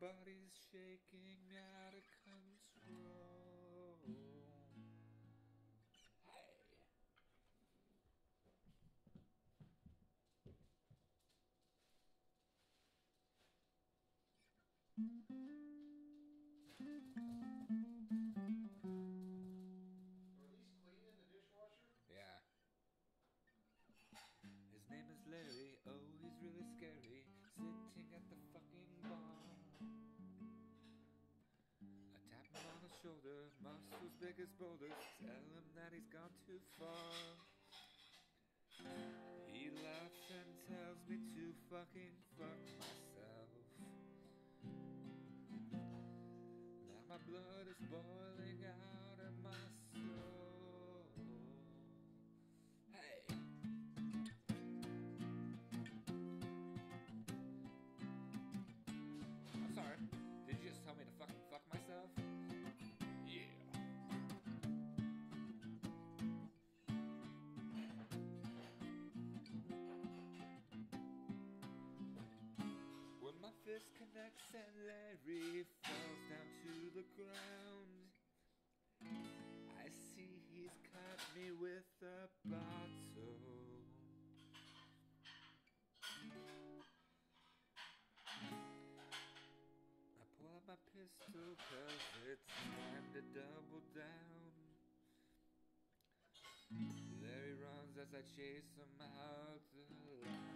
body's shaking out of control. Hey. Are shoulder, muscles big as boulders, tell him that he's gone too far. He laughs and tells me to fucking fuck myself. Now my blood is boiling fist and Larry falls down to the ground, I see he's cut me with a bottle. I pull out my pistol cause it's time to double down. Larry runs as I chase him out the line.